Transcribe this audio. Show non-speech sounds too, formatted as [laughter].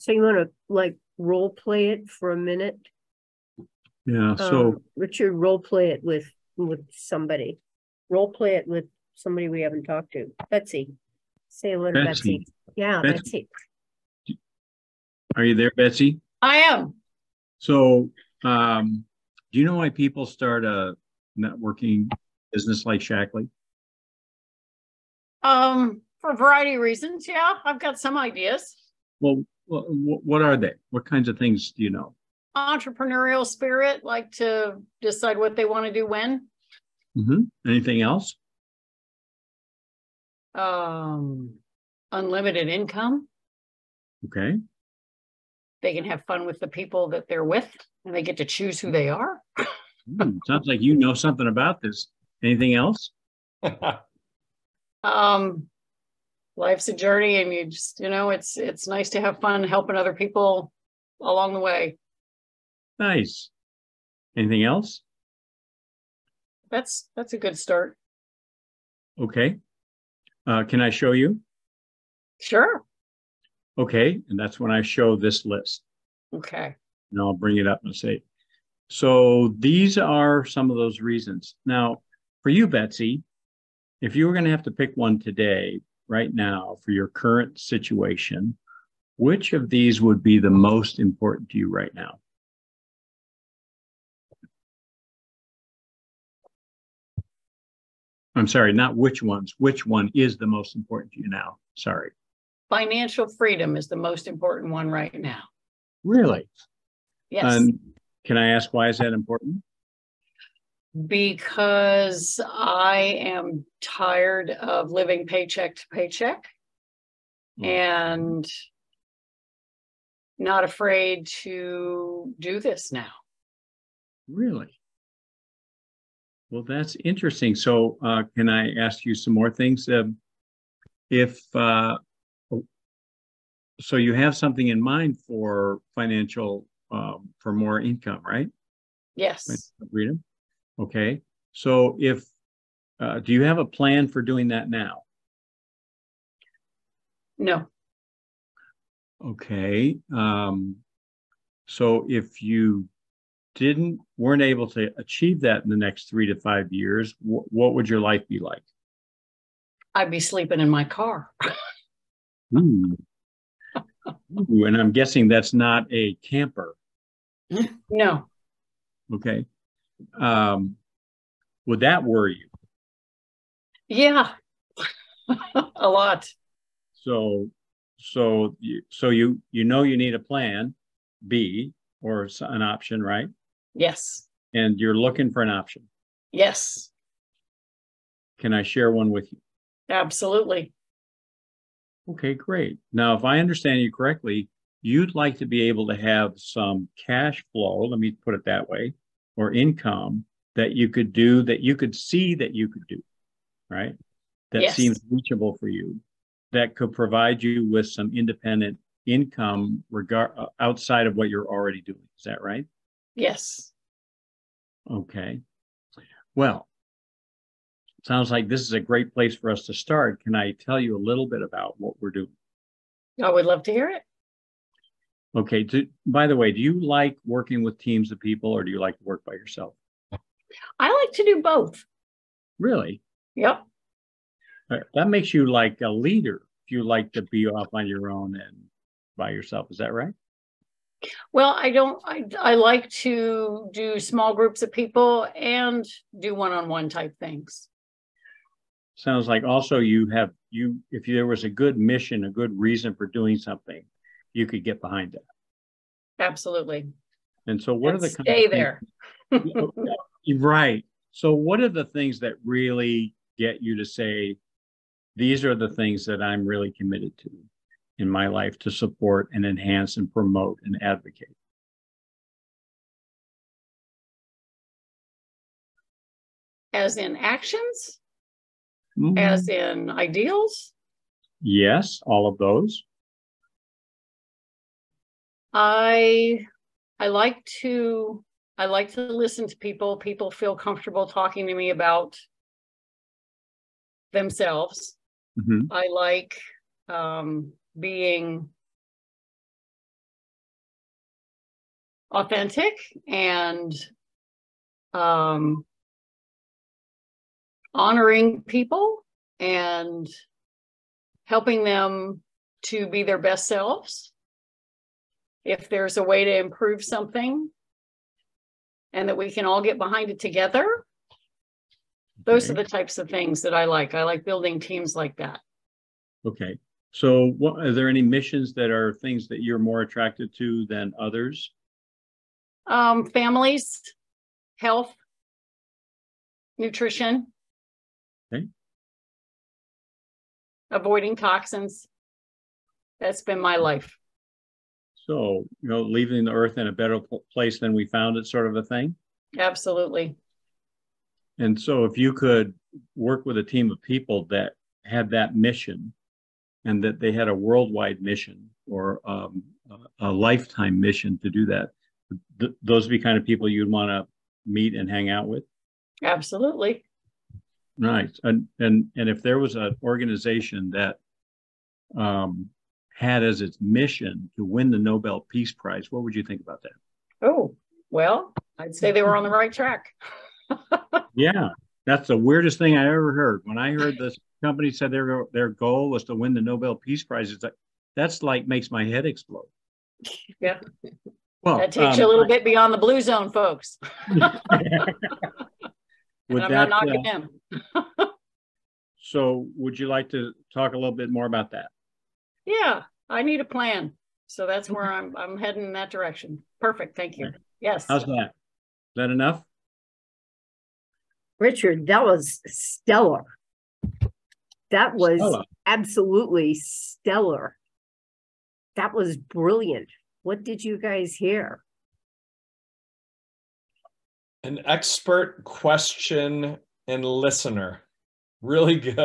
So you want to like role play it for a minute? Yeah. So Um, Richard, role play it with, with somebody. Role play it with somebody we haven't talked to. Betsey. Say hello to Betsey. Betsey. Yeah, Betsey. Betsey. are you there, Betsey? I am. So um, do you know why people start a networking business like Shaklee? Um, for a variety of reasons. Yeah, I've got some ideas. Well, wh- wh- what are they? What kinds of things do you know? Entrepreneurial spirit, like to decide what they want to do when. hmm Anything else? Um, unlimited income. Okay. They can have fun with the people that they're with and they get to choose who they are. Hmm, sounds like you know something about this. Anything else? [laughs] Um, life's a journey and you just, you know, it's, it's nice to have fun helping other people along the way. Nice. Anything else? That's, that's a good start. Okay. Uh, can I show you? Sure. Okay. And that's when I show this list. Okay. and I'll bring it up and say, so these are some of those reasons. Now, for you, Betsey, if you were going to have to pick one today, right now, for your current situation, which of these would be the most important to you right now? I'm sorry, not which ones. Which one is the most important to you now? Sorry. Financial freedom is the most important one right now. Really? Yes. And can I ask why is that important? Because I am tired of living paycheck to paycheck Hmm. and not afraid to do this now. Really? Well, that's interesting. So, uh, can I ask you some more things? Um, if, uh, so you have something in mind for financial, um, for more income, right? Yes. Freedom? Okay. So if, uh, do you have a plan for doing that now? No. Okay. Um, so if you didn't, weren't able to achieve that in the next three to five years, wh- what would your life be like? I'd be sleeping in my car. Ooh. Ooh, and I'm guessing that's not a camper. [laughs] No. Okay. Um, would that worry you? Yeah. [laughs] a lot. So, so you, so you, you know, you need a plan B or an option, right? Yes. And you're looking for an option. Yes. Can I share one with you? Absolutely. Okay, great. Now, if I understand you correctly, you'd like to be able to have some cash flow, let me put it that way, or income that you could do, that you could see that you could do, right? That Yes. seems reachable for you, that could provide you with some independent income regard uh, outside of what you're already doing. Is that right? Yes. Okay. Well, sounds like this is a great place for us to start. Can I tell you a little bit about what we're doing? I would love to hear it. Okay. Do, by the way, do you like working with teams of people or do you like to work by yourself? I like to do both. Really? Yep. Uh, That makes you like a leader if you like to be off on your own and by yourself. Is that right? Well, I don't, I, I like to do small groups of people and do one-on-one type things. Sounds like also you have you if there was a good mission, a good reason for doing something, you could get behind it. Absolutely. And so what And are the stay things- there. [laughs] Right. So what are the things that really get you to say, these are the things that I'm really committed to in my life to support and enhance and promote and advocate? As in actions, Mhm. as in ideals. Yes, all of those. I I like to I like to listen to people. People feel comfortable talking to me about themselves. Mhm. I like um, being authentic and um, honoring people and helping them to be their best selves. If there's a way to improve something and that we can all get behind it together, those are the types of things that I like. I like building teams like that. Okay, so what, are there any missions that are things that you're more attracted to than others? Um, families, health, nutrition. Okay. Avoiding toxins. That's been my life. So, you know, leaving the earth in a better place than we found it, sort of a thing. Absolutely. And so, if you could work with a team of people that had that mission and that they had a worldwide mission or um, a, a lifetime mission to do that, th- those would be kind of people you'd want to meet and hang out with. Absolutely. Right. And and and if there was an organization that um, had as its mission to win the Nobel Peace Prize, what would you think about that? Oh, well, I'd say they were on the right track. [laughs] Yeah, that's the weirdest thing I ever heard. When I heard this company said their their goal was to win the Nobel Peace Prize, it's like that's like makes my head explode. [laughs] Yeah. Well, That takes you a um, little bit beyond the blue zone, folks. would [laughs] And I'm that, not knocking uh, them. so would you like to talk a little bit more about that? Yeah, I need a plan. So that's where I'm, I'm heading in that direction. Perfect. Thank you. Yes. How's that? Is that enough? Richard, that was stellar. That was Stella. absolutely stellar. That was brilliant. What did you guys hear? An expert question and listener. Really good.